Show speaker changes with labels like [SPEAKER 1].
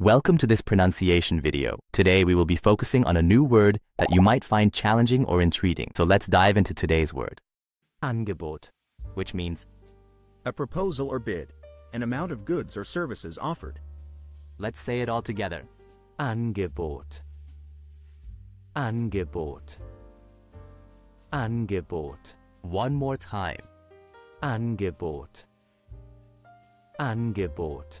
[SPEAKER 1] Welcome to this pronunciation video. Today we will be focusing on a new word that you might find challenging or intriguing. So let's dive into today's word. Angebot, which means
[SPEAKER 2] A proposal or bid, an amount of goods or services offered.
[SPEAKER 1] Let's say it all together. Angebot. Angebot. Angebot. One more time. Angebot. Angebot.